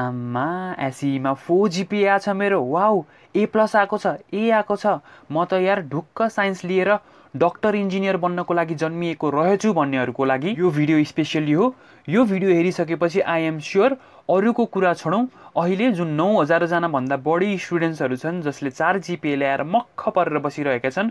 आम्मा एसईमा four जिपिए छ मेरो। Wow ए plus आएको छ ए आएको छ। म त यार ढुक्क साइन्स लिएर डक्टर इन्जिनियर बन्नको लागि जन्मिएको रहेछु भन्नेहरूको लागि यो भिडियो स्पेसियली हो। यो भिडियो हेरिसकेपछि आई एम स्योर अरूको कुरा छोडौँ अहिले जुन नौ हजारजनाभन्दा बढी स्टुडेन्ट्सहरू छन् जसले चार जिपिए ल्याएर मक्ख परेर बसिरहेका छन्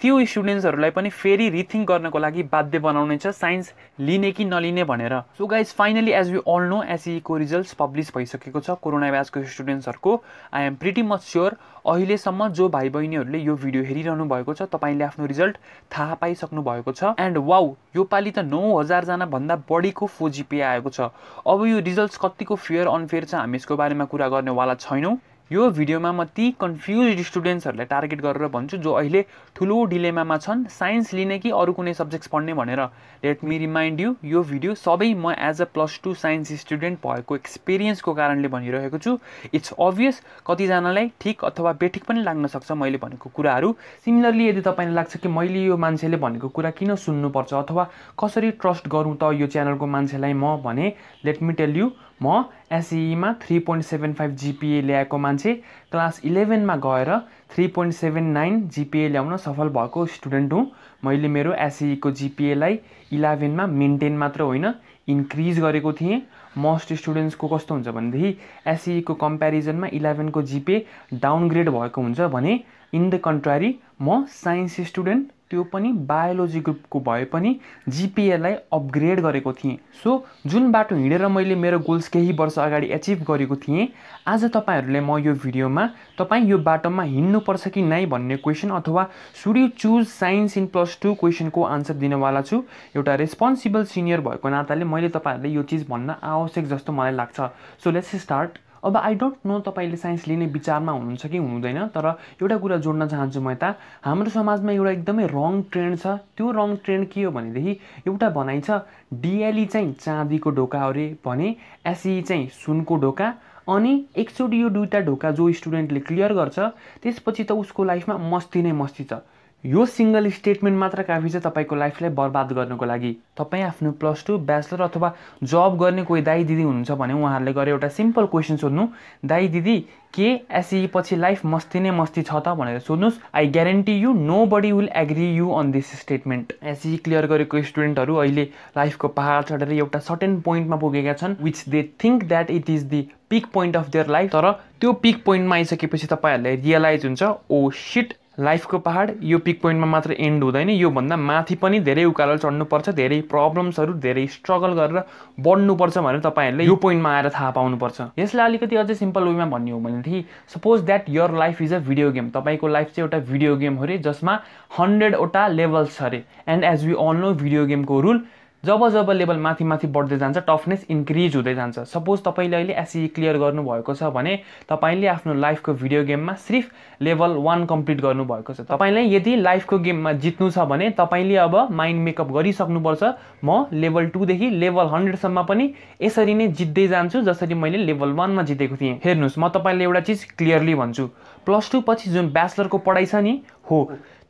त्यो स्टुडेन्ट्सहरूलाई पनि फेरि रिथिङ्क गर्नको लागि बाध्य बनाउनेछ साइन्स लिने कि नलिने भनेर। So guys finally as we all know एसईको results publish भइसकेको छ। कोरोना ब्याचको स्टुडेन्ट्सहरूको I am pretty much sure अहिलेसम्म जो भाइ बहिनीहरूले यो भिडियो हेरिरहनु भएको छ तपाईँले आफ्नो रिजल्ट थाहा पाइसक्नु भएको छ। एन्ड वाउ योपालि त नौ हजारजनाभन्दा बढीको फोर जिपिए आएको छ। अब यो रिजल्ट्स कतिको फेयर अनफेयर छ हामी यसको बारेमा कुरा गर्नेवाला छैनौँ। यो भिडियोमा म ती कन्फ्युज स्टुडेन्ट्सहरूलाई टार्गेट गरेर भन्छु जो अहिले ठुलो डिलेमामा छन्। साइन्स लिने कि अरू कुनै सब्जेक्ट्स पढ्ने भनेर। लेट मी रिमाइन्ड यु यो भिडियो सबै म as a plus two science student भएको एक्सपिरियन्सको कारणले भनिरहेको छु। इट्स अभियस कतिजनालाई ठिक अथवा बेठिक पनि लाग्न सक्छ मैले भनेको कुराहरू। सिमिलरली यदि तपाईँलाई लाग्छ कि मैले यो मान्छेले भनेको कुरा किन सुन्नुपर्छ अथवा कसरी ट्रस्ट गरौँ त यो च्यानलको मान्छेलाई म भने लेट मी टेल यु म एसइमा three point seven five GPA ल्याएको मान्छे क्लास इलेभेनमा गएर three point seven nine GPA ल्याउन सफल भएको स्टुडेन्ट हुँ। मैले मेरो एसइको जिपिएलाई इलेभेनमा मेन्टेन मात्र होइन इन्क्रिज गरेको थिएँ। मोस्ट स्टुडेन्ट्सको कस्तो हुन्छ भनेदेखि एसइको कम्पेरिजनमा इलेभेनको जिपिए डाउनग्रेड भएको हुन्छ भने इन द कन्ट्रारी म साइन्स स्टुडेन्ट त्यो पनि बायोलोजी ग्रुपको भए पनि जिपिएलाई अपग्रेड गरेको थिएँ। सो जुन बाटो हिँडेर मैले मेरो गोल्स केही वर्ष अगाडि एचिभ गरेको थिएँ आज तपाईँहरूले म यो भिडियोमा तपाईँ यो बाटोमा हिँड्नुपर्छ कि नै भन्ने क्वेसन अथवा should you choose science in plus two क्वेसनको answer दिनेवाला छु। एउटा रेस्पोन्सिबल सिनियर भएको नाताले मैले तपाईँहरूले यो चिज भन्न आवश्यक जस्तो मलाई लाग्छ। सो लेट्स स्टार्ट अब आई डोन्ट नो तपाईँले साइन्स लिने विचारमा हुनुहुन्छ कि हुनुहुँदैन तर एउटा कुरा जोड्न चाहन्छु म यता। हाम्रो समाजमा एउटा एकदमै रङ ट्रेन्ड छ। त्यो रङ ट्रेन्ड के हो भनेदेखि एउटा भनाइ छ डिएलई चाहिँ चाँदीको ढोका अरे भने एसई चाहिँ सुनको ढोका अनि एकचोटि यो दुईवटा ढोका जो स्टुडेन्टले क्लियर गर्छ त्यसपछि त उसको लाइफमा मस्ती नै मस्ती छ। यो सिङ्गल स्टेटमेन्ट मात्र काफी छ तपाईँको लाइफलाई बर्बाद गर्नको लागि तपाईँ आफ्नो प्लस टू ब्याचलर अथवा जब गर्ने कोही दाई दिदी हुनुहुन्छ भने उहाँहरूले गएर एउटा सिम्पल क्वेसन सोध्नु दाई दिदी के एसई पछि लाइफ मस्ती नै मस्ती छ त? भनेर सोध्नुहोस्। I guarantee you nobody will agree you on this statement SE clear गरेको स्टुडेन्टहरू अहिले लाइफको पहाड चढेर एउटा सर्टेन पोइन्टमा पुगेका छन् which they think that it is the peak point of their life तर त्यो पिक पोइन्टमा आइसकेपछि तपाईँहरूलाई रियलाइज हुन्छ ओ सिट लाइफको पहाड यो पिक पोइन्टमा मात्र एन्ड हुँदैन। योभन्दा माथि पनि धेरै उकालो चढ्नुपर्छ धेरै प्रब्लम्सहरू धेरै स्ट्रगल गरेर बढ्नुपर्छ भनेर तपाईँहरूले यो पोइन्टमा आएर थाहा पाउनुपर्छ। यसलाई अलिकति अझै सिम्पल वेमा भन्ने हो भनेदेखि suppose that your life is a video game तपाईँको लाइफ चाहिँ एउटा भिडियो गेम हो अरे जसमा हन्ड्रेडवटा लेभल्स छ अरे and as we all know video गेमको रुल जब जब लेभल माथि माथि बढ्दै जान्छ टफनेस इन्क्रिज हुँदै जान्छ। सपोज तपाईँले अहिले एसई क्लियर गर्नुभएको छ भने तपाईँले आफ्नो लाइफको भिडियो गेममा सिर्फ लेभल वान कम्प्लिट गर्नुभएको छ। तपाईँलाई यदि लाइफको गेममा जित्नु छ भने तपाईँले अब माइन्ड मेकअप गरिसक्नुपर्छ। म लेभल टूदेखि लेभल हन्ड्रेडसम्म पनि यसरी नै जित्दै जान्छु जसरी मैले लेभल वानमा जितेको थिएँ। हेर्नुहोस् म तपाईँले एउटा चिज क्लियरली भन्छु। प्लस टू पछि जुन ब्याचलरको पढाइ छ नि हो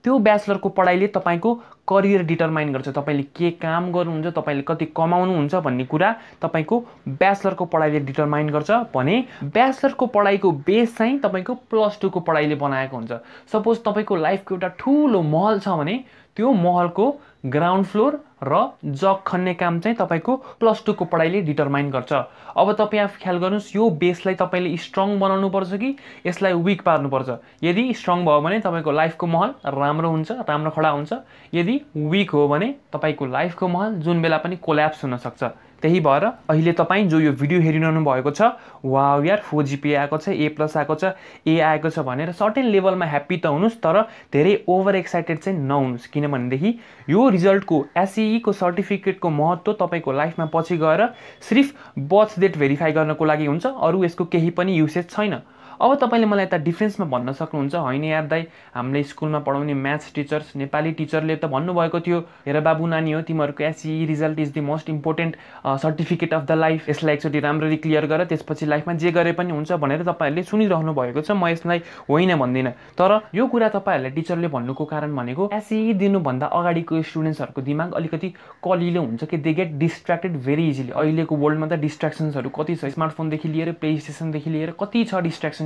त्यो ब्याचलरको पढाइले तपाईँको करियर डिटरमाइन गर्छ। तपाईँले के काम गर्नुहुन्छ तपाईँले कति कमाउनुहुन्छ भन्ने कुरा तपाईँको ब्याचलरको पढाइले डिटरमाइन गर्छ भने ब्याचलरको पढाइको बेस चाहिँ तपाईँको प्लस टूको पढाइले बनाएको हुन्छ। सपोज तपाईँको लाइफको एउटा ठुलो महल छ भने त्यो महलको ग्राउन्ड फ्लोर र जग खन्ने काम चाहिँ तपाईँको प्लस टूको पढाइले डिटरमाइन गर्छ। अब तपाईँ आफू ख्याल गर्नुहोस् यो बेसलाई तपाईँले स्ट्रङ बनाउनु पर्छ कि यसलाई विक पार्नुपर्छ। यदि स्ट्रङ भयो भने तपाईँको लाइफको महल राम्रो हुन्छ राम्रो खडा हुन्छ। यदि विक हो भने तपाईँको लाइफको महल जुन बेला पनि कोल्याप्स हुनसक्छ त्यही भएर अहिले तपाईँ जो यो भिडियो हेरिरहनु भएको छ वा यार फोर जिपी आएको छ ए प्लस आएको छ ए आएको छ भनेर सर्टेन लेभलमा ह्याप्पी त हुनुहोस् तर धेरै ओभर एक्साइटेड चाहिँ नहुनुहोस्। किनभनेदेखि यो रिजल्टको एसइईको सर्टिफिकेटको महत्त्व तपाईँको लाइफमा पछि गएर सिर्फ बर्थ डेट भेरिफाई गर्नको लागि हुन्छ अरू यसको केही पनि युसेज छैन। अब तपाईँले मलाई यता डिफ्रेन्समा भन्न सक्नुहुन्छ होइन यार दाई? हामीले स्कुलमा पढाउने म्याथ्स टिचर्स नेपाली टिचरले त भन्नुभएको थियो हेर बाबु नानी हो तिमीहरूको SE result is the most important certificate of the life यसलाई एकचोटि राम्ररी क्लियर गर त्यसपछि लाइफमा जे गरे पनि हुन्छ भनेर तपाईँहरूले सुनिरहनु भएको छ म यसलाई होइन भन्दिनँ। तर यो कुरा तपाईँहरूलाई टिचरले भन्नुको कारण भनेको एसई दिनुभन्दा अगाडिको स्टुडेन्ट्सहरूको दिमाग अलिकति कलिलो हुन्छ कि they get distracted very easily अहिलेको वर्ल्डमा त डिस्ट्राक्सन्सहरू कति छ? स्मार्टफोनदेखि लिएर प्ले स्टेसनदेखि लिएर कति छ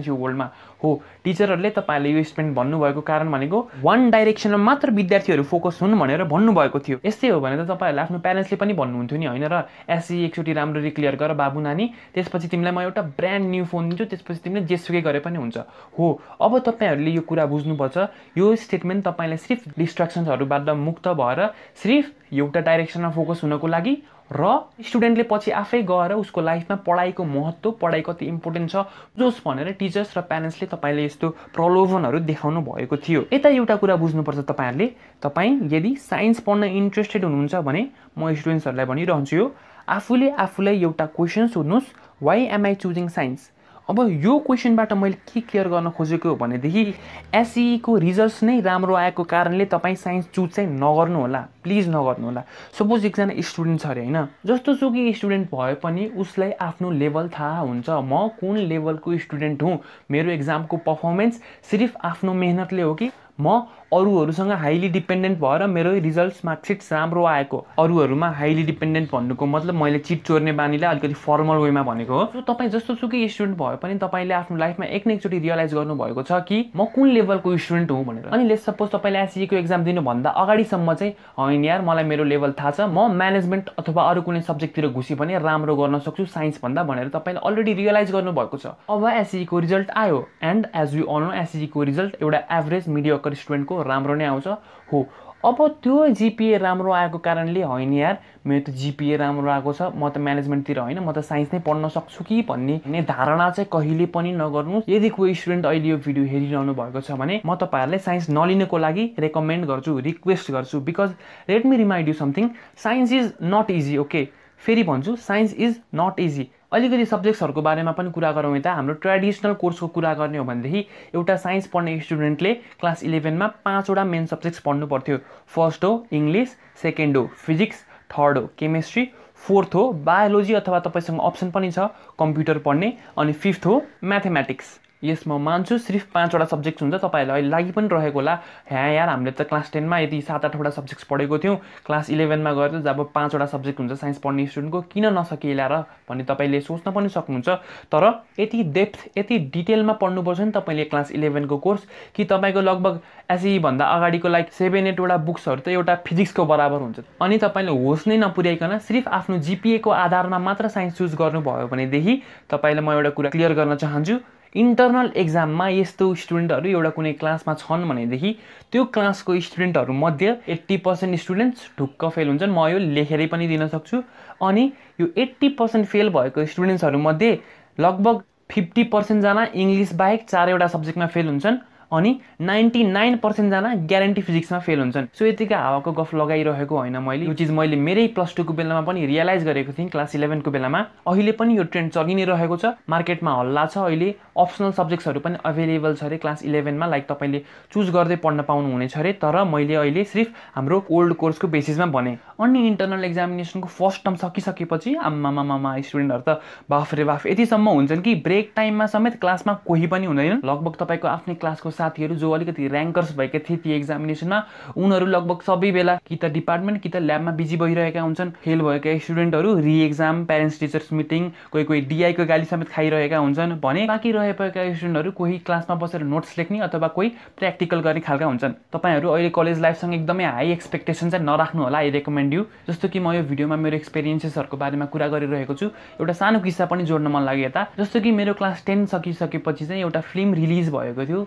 डिस्ट्राक्सन्स यो वर्ल्डमा हो टिचरहरूले तपाईँहरूले यो स्पेन्ड भन्नुभएको कारण भनेको वान डाइरेक्सनमा मात्र विद्यार्थीहरू फोकस हुन् भनेर भन्नुभएको थियो। यस्तै हो भने त तपाईँहरूले आफ्नो प्यारेन्ट्सले पनि भन्नुहुन्थ्यो नि होइन र एसई एकचोटि राम्ररी क्लियर गर बाबु नानी त्यसपछि तिमीलाई म एउटा ब्रान्ड न्यू फोन दिन्छु त्यसपछि तिमीले जेसुकै गरे पनि हुन्छ। हो अब तपाईँहरूले यो कुरा बुझ्नुपर्छ। यो स्टेटमेन्ट तपाईँलाई सिर्फ डिस्ट्राक्सन्सहरूबाट मुक्त भएर सिर्फ एउटा डाइरेक्सनमा फोकस हुनको लागि र स्टुडेन्टले पछि आफै गएर उसको लाइफमा पढाइको महत्त्व पढाइ कति इम्पोर्टेन्ट छ जोस् भनेर टिचर्स र प्यारेन्ट्सले तपाईँले यस्तो प्रलोभनहरू देखाउनु भएको थियो। यता एउटा कुरा बुझ्नुपर्छ तपाईँहरूले। तपाईँ यदि साइन्स पढ्न इन्ट्रेस्टेड हुनुहुन्छ भने म स्टुडेन्ट्सहरूलाई भनिरहन्छु यो आफूले आफूलाई एउटा क्वेसन सोध्नुहोस् why am I choosing science अब यो क्वेसनबाट मैले के क्लियर गर्न खोजेको भनेदेखि एसइको रिजल्ट्स नै राम्रो आएको कारणले तपाईँ साइन्स चुज चाहिँ नगर्नु होला। प्लिज नगर्नु होला। सपोज एकजना स्टुडेन्ट छ अरे होइन? जस्तो सुकै स्टुडेन्ट भए पनि उसलाई आफ्नो लेभल थाहा हुन्छ। म कुन लेभलको स्टुडेन्ट हुँ? मेरो एक्जामको पर्फर्मेन्स सिर्फ आफ्नो मेहनतले हो कि म अरूहरूसँग हाइली डिपेन्डेन्ट भएर मेरो रिजल्ट्स मार्कसिट्स राम्रो आएको। अरूहरूमा हाइली डिपेन्डेन्ट भन्नुको मतलब मैले चिट चोर्ने बानीलाई अलिकति फर्मल वेमा भनेको हो। तपाईँ जस्तो सुकै स्टुडेन्ट भए पनि तपाईँले आफ्नो लाइफमा एक न एकचोटि रियलाइज गर्नुभएको छ कि म कुन लेभलको स्टुडेन्ट हुँ भनेर। अनि लेस सपोज तपाईँले एसईको एक्जाम दिनुभन्दा अगाडिसम्म चाहिँ होइन यार मलाई मेरो लेभल थाहा छ म म्यानेजमेन्ट अथवा अरू कुनै सब्जेक्टतिर घुसी पनि राम्रो गर्न सक्छु साइन्सभन्दा भनेर तपाईँले अलरेडी रियलाइज गर्नुभएको छ। अब एसईको रिजल्ट आयो and as you all know एसईको result एउटा एभरेज मिडियोकर स्टुडेन्टको राम्रो नै आउँछ। हो। अब त्यो जिपिए राम्रो आएको कारणले होइन यार मेरो त जिपिए राम्रो आएको छ म त म्यानेजमेन्टतिर होइन म त साइन्स नै पढ्न सक्छु कि भन्ने धारणा चाहिँ कहिले पनि नगर्नुहोस्। यदि कोही स्टुडेन्ट अहिले यो भिडियो हेरिरहनु भएको छ भने म तपाईँहरूलाई साइन्स नलिनको लागि रेकमेन्ड गर्छु रिक्वेस्ट गर्छु because let me remind you something science is not easy okay फेरि भन्छु साइन्स इज नट इजी अलिकति सब्जेक्ट्सहरूको बारेमा पनि कुरा गरौँ यता हाम्रो ट्रेडिसनल कोर्सको कुरा गर्ने हो भनेदेखि एउटा साइन्स पढ्ने स्टुडेन्टले क्लास इलेभेनमा पाँचवटा मेन सब्जेक्ट्स पढ्नु पर्थ्यो। फर्स्ट हो इङ्ग्लिस सेकेन्ड हो फिजिक्स थर्ड हो केमेस्ट्री फोर्थ हो बायोलोजी अथवा तपाईँसँग अप्सन पनि छ कम्प्युटर पढ्ने अनि फिफ्थ हो म्याथमेटिक्स। यस म मान्छु सिर्फ पाँचवटा सब्जेक्ट हुन्छ तपाईँहरूलाई अहिले लागि पनि रहेको होला। ह्या यार हामीले त क्लास टेनमा यदि सात आठवटा सब्जेक्ट्स पढेको थियौँ क्लास इलेभेनमा गएर जब पाँचवटा सब्जेक्ट हुन्छ साइन्स पढ्ने स्टुडेन्टको किन नसकिएला र भन्ने तपाईँले सोच्न पनि सक्नुहुन्छ। तर यति डेप्थ यति डिटेलमा पढ्नुपर्छ नि तपाईँले क्लास इलेभेनको कोर्स कि तपाईँको लगभग एसईभन्दा अगाडिको लाइक सेभेन एटवटा बुक्सहरू त एउटा फिजिक्सको बराबर हुन्छ। अनि तपाईँले होस् नै नपुर्याइकन सिर्फ आफ्नो जिपिएको आधारमा मात्र साइन्स चुज गर्नुभयो भनेदेखि तपाईँलाई म एउटा कुरा क्लियर गर्न चाहन्छु। इन्टरनल एक्जाममा यस्तो स्टुडेन्टहरू एउटा कुनै क्लासमा छन् भनेदेखि त्यो क्लासको स्टुडेन्टहरूमध्ये एट्टी पर्सेन्ट स्टुडेन्ट्स ढुक्क फेल हुन्छन्। म यो लेखेरै पनि दिन सक्छु। अनि यो एट्टी पर्सेन्ट फेल भएको स्टुडेन्ट्सहरूमध्ये लगभग फिफ्टी पर्सेन्टजना इङ्ग्लिस बाहेक चारवटा सब्जेक्टमा फेल हुन्छन्। अनि नाइन्टी नाइन पर्सेन्टजना ग्यारेन्टी फिजिक्समा फेल हुन्छन्। सो यतिका हावाको गफ लगाइरहेको होइन मैले। यो चिज मैले मेरै प्लस टूको बेलामा पनि रियलाइज गरेको थिएँ। क्लास इलेभेनको बेलामा अहिले पनि यो ट्रेन्ड चलि नै रहेको छ। मार्केटमा हल्ला छ अहिले। अप्सनल सब्जेक्ट्सहरू पनि अभाइलेबल छ अरे क्लास इलेभेनमा। लाइक तपाईँले चुज गर्दै पढ्न पाउनुहुनेछ अरे। तर मैले अहिले सिर्फ हाम्रो ओल्ड कोर्सको बेसिसमा भने। अनि इन्टरनल एक्जामिनेसनको फर्स्ट टर्म सकिसकेपछि आम्मामामा स्टुडेन्टहरू त बाफ रे बाफ। यतिसम्म हुन्छन् कि ब्रेक टाइममा समेत क्लासमा कोही पनि हुँदैन। लगभग तपाईँको आफ्नै क्लासको साथीहरू जो अलिकति ऱ्याङ्कर्स भएका थिए ती एक्जामिनेसनमा उनीहरू लगभग सबै बेला कि त डिपार्टमेन्ट कि त ल्याबमा बिजी भइरहेका हुन्छन्। फेल भएका स्टुडेन्टहरू रि एक्जाम प्यारेन्ट्स टिचर्स मिटिङ कोही कोही डिआईको गाली समेत खाइरहेका हुन्छन् भने बाँकी रहेका स्टुडेन्टहरू कोही क्लासमा बसेर नोट्स लेख्ने अथवा कोही प्र्याक्टिकल गर्ने खालका हुन्छन्। तपाईँहरू अहिले कलेज लाइफसँग एकदमै हाई एक्सपेक्टेसन चाहिँ नराख्नु होला आई रेकमेन्ड यु जस्तो कि म यो भिडियोमा मेरो एक्सपिरियन्सेसहरूको बारेमा कुरा गरिरहेको छु एउटा सानो किस्सा पनि जोड्न मन लाग्यो यता। जस्तो कि मेरो क्लास टेन सकिसकेपछि चाहिँ एउटा फिल्म रिलिज भएको थियो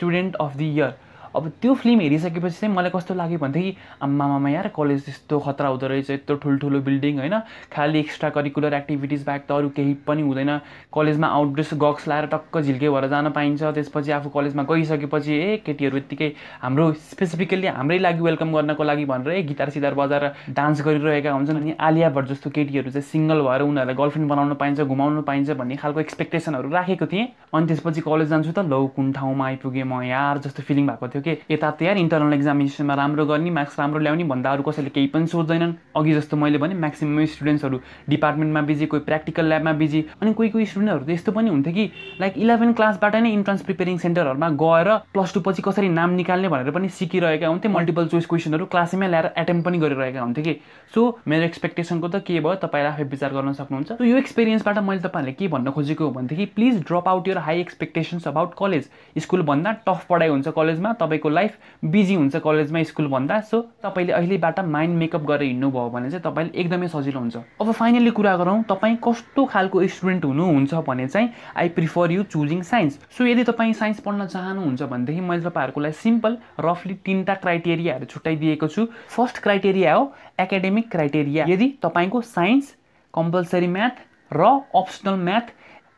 स्टुडेन्ट अफ दि इयर अब त्यो फिल्म हेरिसकेपछि चाहिँ मलाई कस्तो लाग्यो भनेदेखि आम्मामा यार कलेज यस्तो खतरा हुँदो रहेछ यत्रो ठुल्ठुलो बिल्डिङ होइन खालि एक्स्ट्रा करिकुलर एक्टिभिटिज बाहेक त अरू केही पनि हुँदैन। कलेजमा आउटड्रेस गक्स लाएर टक्क झिल्के भएर जान पाइन्छ। त्यसपछि आफू कलेजमा गइसकेपछि ए केटीहरू यत्तिकै हाम्रो स्पेसिफिकल्ली हाम्रै लागि वेलकम गर्नको लागि भनेर ए गिटार सितार बजाएर डान्स गरिरहेका हुन्छन्। अनि आलिया भट्ट जस्तो केटीहरू चाहिँ सिङ्गल भएर उनीहरूलाई गर्लफ्रेन्ड बनाउनु पाइन्छ घुमाउनु पाइन्छ भन्ने खालको एक्सपेक्टेसनहरू राखेको थिएँ। अनि त्यसपछि कलेज जान्छु त लौ कुन ठाउँमा आइपुगेँ म यार? जस्तो फिलिङ भएको थियो। कि यता त यार इन्टरनल एक्जामिनेसनमा राम्रो गर्ने मार्क्स राम्रो ल्याउने भन्दा अरू कसैले केही पनि सोच्दैनन् अघि जस्तो मैले भने म्याक्सिमम स्टुडेन्ट्सहरू डिपार्टमेन्टमा बिजी कोही प्र्याक्टिकल ल्याबमा बिजी अनि कोही कोही स्टुडेन्टहरू त यस्तो पनि हुन्थ्यो कि लाइक इलेभेन क्लासबाट नै इन्ट्रान्स प्रिपेरिङ सेन्टरहरूमा गएर प्लस टू पछि कसरी नाम निकाल्ने भनेर पनि सिकिरहेका हुन्थे मल्टिपल चोइस क्वेसनहरू क्लासैमा ल्याएर एटेम्प पनि गरिरहेका हुन्थ्यो कि। सो मेरो एक्सपेक्टेसनको त के भयो? तपाईँले आफै विचार गर्न सक्नुहुन्छ। यो एक्सपिरियन्सबाट मैले तपाईँहरूले के भन्न खोजेको हो भनेदेखि please drop out your high expectations about college स्कुलभन्दा tough पढाइ हुन्छ कलेजमा तपाईँको लाइफ बिजी हुन्छ कलेजमा स्कुलभन्दा सो तपाईँले अहिलेबाट माइन्ड मेकअप गरेर हिँड्नुभयो भने चाहिँ तपाईँले एकदमै सजिलो हुन्छ। अब फाइनली कुरा गरौँ तपाईँ कस्तो खालको स्टुडेन्ट हुनुहुन्छ भने चाहिँ I prefer you choosing science so यदि तपाईँ साइन्स पढ्न चाहनुहुन्छ भनेदेखि मैले तपाईँहरूको लागि सिम्पल रफली तिनवटा क्राइटेरियाहरू छुट्याइदिएको छु। फर्स्ट क्राइटेरिया हो एकाडेमिक क्राइटेरिया यदि तपाईँको साइन्स कम्पलसरी म्याथ र अप्सनल म्याथ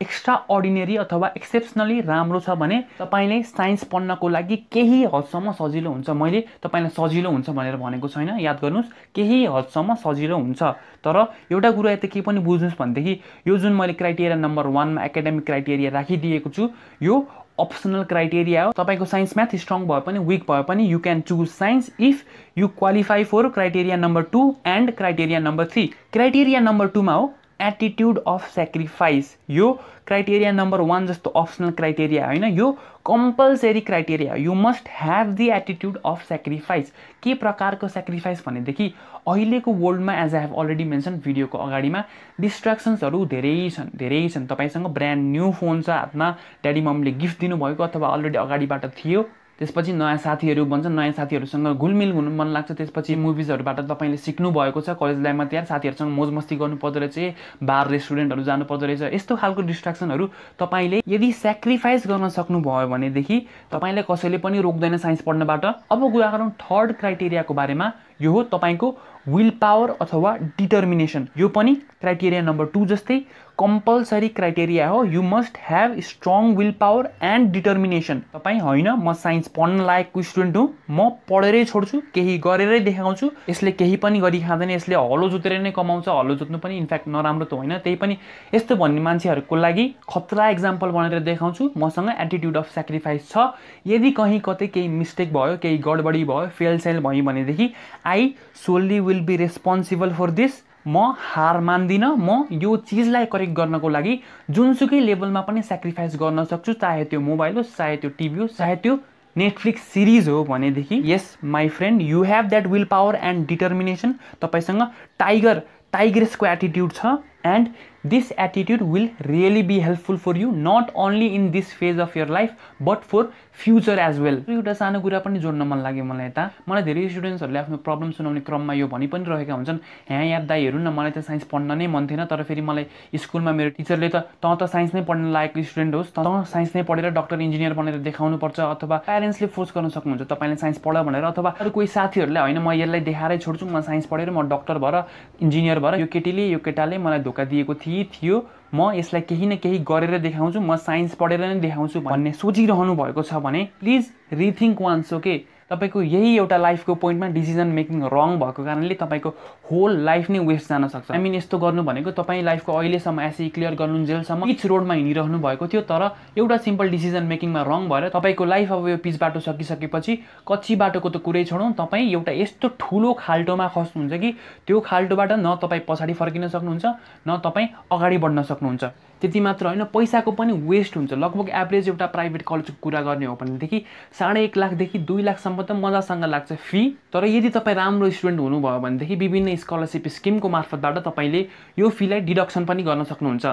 एक्स्ट्रा अर्डिनेरी अथवा एक्सेप्सनली राम्रो छ भने तपाईँले साइन्स पढ्नको लागि केही हदसम्म सजिलो हुन्छ। मैले तपाईँलाई सजिलो हुन्छ भनेर भनेको छैन याद गर्नुहोस् केही हदसम्म सजिलो हुन्छ। तर एउटा कुरा यता के पनि बुझ्नुहोस् भनेदेखि यो जुन मैले क्राइटेरिया नम्बर वानमा एकाडेमिक क्राइटेरिया राखिदिएको छु यो अप्सनल क्राइटेरिया हो। तपाईँको साइन्स म्याथ स्ट्रङ भए पनि विक भए पनि you can choose science if you qualify for criteria number two and criteria number three criteria number टूमा हो एटिट्युड अफ सेक्रिफाइस यो क्राइटेरिया नम्बर वान जस्तो अप्सनल क्राइटेरिया होइन? यो compulsory criteria you must have the attitude of sacrifice के प्रकारको sacrifice भनेदेखि अहिलेको वर्ल्डमा as I have already mention भिडियोको अगाडिमा डिस्ट्राक्सन्सहरू धेरै छन् धेरै छन्। तपाईँसँग ब्रान्ड न्यू फोन छ हातमा ड्याडी मम्मीले गिफ्ट दिनुभएको अथवा अलरेडी अगाडिबाट थियो। त्यसपछि नयाँ साथीहरू भन्छन् नयाँ साथीहरूसँग घुलमिल हुनु मन लाग्छ। त्यसपछि मुभिजहरूबाट तपाईँले सिक्नु भएको छ कलेज लाइफमा त्यहाँ साथीहरूसँग मोज मस्ती गर्नु पर्दो रहेछ बार रेस्टुरेन्टहरू जानु पर्दो रहेछ। यस्तो खालको डिस्ट्राक्सनहरू तपाईँले यदि सेक्रिफाइस गर्न सक्नुभयो भनेदेखि तपाईँले कसैले पनि रोक्दैन साइन्स पढ्नबाट। अब कुरा गरौँ थर्ड क्राइटेरियाको बारेमा। यो हो तपाईँको विल पावर अथवा डिटर्मिनेसन यो पनि क्राइटेरिया नम्बर टू जस्तै। कम्पलसरी क्राइटेरिया हो। You must have strong will power and determination तपाईँ होइन म साइन्स पढ्न लायकको स्टुडेन्ट हुँ। म पढेरै छोड्छु केही गरेरै देखाउँछु। यसले केही पनि गरी खाँदैन यसले हलो जोतेर नै कमाउँछ हलो जोत्नु पनि इन्फ्याक्ट नराम्रो त होइन। त्यही पनि यस्तो भन्ने मान्छेहरूको लागि खतरा इक्जाम्पल बनाएर देखाउँछु। मसँग एटिट्युड अफ सेक्रिफाइस छ। यदि कहीँ कतै केही मिस्टेक भयो केही गडबडी भयो फेल सेल भयो भनेदेखि I solely will be responsible for this म हार मान्दिनँ। म यो चिजलाई करेक्ट गर्नको लागि जुनसुकै लेभलमा पनि सेक्रिफाइस गर्न सक्छु चाहे त्यो मोबाइल होस् चाहे त्यो टिभी होस् चाहे त्यो नेटफ्लिक्स सिरिज हो भनेदेखि। Yes my friend you have that will power and determination तपाईँसँग टाइगर टाइग्रेसको एटिट्युड छ। And this attitude will really be helpful for you not only in this phase of your life but for future as well एउटा सानो कुरा पनि जोड्न मन लाग्यो मलाई यता। मलाई धेरै स्टुडेन्ट्सहरूले आफ्नो प्रब्लम सुनाउने क्रममा यो भनि पनि रहेका हुन्छन्। यहाँ याद दाई हेर्नु न मलाई त साइन्स पढ्न नै मन थिएन तर फेरि मलाई स्कुलमा मेरो टिचरले त तँ त साइन्स नै पढ्न लागेको स्टुडेन्ट होस् तँ साइन्स नै पढेर डक्टर इन्जिनियर बनेर देखाउनु पर्छ अथवा प्यारेन्ट्सले फोर्स गर्न सक्नुहुन्छ तपाईँले साइन्स पढ भनेर अथवा अरू कोही साथीहरूले होइन म यसलाई देखाएरै छोड्छु म साइन्स पढेर म डक्टर भएर इन्जिनियर भएर यो केटीले यो केटाले मलाई धोका दिएको थिए थियो म यसलाई केही न केही गरेर देखाउँछु म साइन्स पढेर नै देखाउँछु भन्ने सोचिरहनु भएको छ भने प्लिज रिथिङ्क वान्स ओके तपाईँको यही एउटा लाइफको पोइन्टमा डिसिजन मेकिङ रङ भएको कारणले तपाईँको होल लाइफ नै वेस्ट जान सक्छ। आई मिन यस्तो गर्नु भनेको तपाईँ लाइफको अहिलेसम्म एसई क्लियर गर्नु जेलसम्म पिच रोडमा हिँडिरहनु भएको थियो तर एउटा सिम्पल डिसिजन मेकिङमा रङ भएर तपाईँको लाइफ अब यो पिच बाटो सकिसकेपछि कच्ची बाटोको त कुरै छोडौँ। तपाईँ एउटा यस्तो ठुलो खाल्टोमा खस्नुहुन्छ कि त्यो खाल्टोबाट न तपाईँ पछाडि फर्किन सक्नुहुन्छ न तपाईँ अगाडि बढ्न सक्नुहुन्छ। त्यति मात्र होइन। पैसाको पनि वेस्ट हुन्छ। लगभग एभरेज एउटा प्राइभेट कलेजको कुरा गर्ने हो भनेदेखि साढे एक लाखदेखि दुई लाखसम्म त मजासँग लाग्छ फी तर यदि तपाईँ राम्रो स्टुडेन्ट हुनुभयो भनेदेखि विभिन्न स्कलरसिप स्किमको मार्फतबाट तपाईँले यो फीलाई डिडक्सन पनि गर्न सक्नुहुन्छ।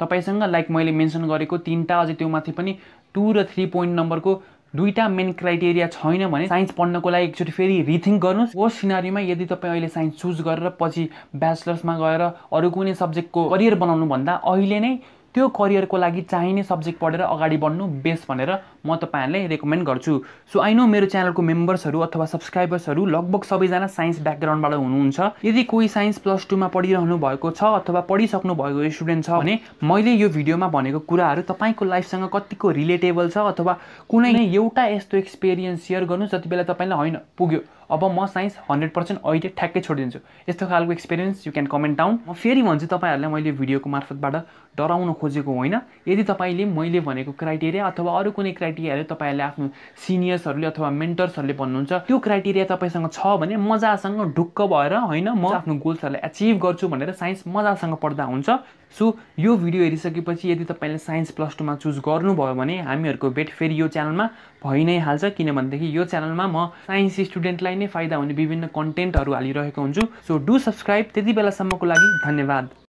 तपाईँसँग लाइक मैले मेन्सन गरेको तिनवटा अझै त्यो माथि पनि टू र थ्री पोइन्ट नम्बरको दुईवटा मेन क्राइटेरिया छैन भने साइन्स पढ्नको लागि एकचोटि फेरि रिथिङ्क गर्नुहोस्। वो सिनारीमा यदि तपाईँ अहिले साइन्स चुज गरेर पछि ब्याचलर्समा गएर अरू कुनै सब्जेक्टको करियर बनाउनु भन्दा अहिले नै त्यो करियरको लागि चाहिने सब्जेक्ट पढेर अगाडि बढ्नु बेस्ट भनेर म तपाईँहरूलाई रेकमेन्ड गर्छु। सो आई नो मेरो च्यानलको मेम्बर्सहरू अथवा सब्सक्राइबर्सहरू लगभग सबैजना साइन्स ब्याकग्राउन्डबाट हुनुहुन्छ। यदि कोही साइन्स प्लस टूमा पढिरहनु भएको छ अथवा पढिसक्नु भएको स्टुडेन्ट छ भने मैले यो भिडियोमा भनेको कुराहरू तपाईँको लाइफसँग कतिको रिलेटेबल छ अथवा कुनै एउटा यस्तो एक्सपिरियन्स सेयर गर्नु जति बेला तपाईँलाई होइन पुग्यो। अब म साइन्स हन्ड्रेड पर्सेन्ट अहिले ठ्याक्कै छोडिदिन्छु। यस्तो खालको experience you can comment down म फेरि भन्छु तपाईँहरूलाई मैले भिडियोको मार्फतबाट डराउन खोजेको होइन। यदि तपाईँले मैले भनेको क्राइटेरिया अथवा अरू कुनै क्राइटेरियाहरू तपाईँहरूले आफ्नो सिनियर्सहरूले अथवा मेन्टर्सहरूले भन्नुहुन्छ त्यो क्राइटेरिया तपाईँसँग छ भने मजासँग ढुक्क भएर होइन म आफ्नो गोल्सहरूलाई एचिभ गर्छु भनेर साइन्स मजासँग पढ्दा हुन्छ। सो यो भिडियो हेरिसकेपछि यदि तपाईँले साइन्स प्लस टूमा चुज गर्नुभयो भने हामीहरूको भेट फेरि यो च्यानलमा भइ नै हाल्छ। किनभनेदेखि यो च्यानलमा म साइन्स स्टुडेन्टलाई नै फाइदा हुने विभिन्न कन्टेन्टहरू हालिरहेको हुन्छु। सो डु सब्सक्राइब त्यति बेलासम्मको लागि धन्यवाद।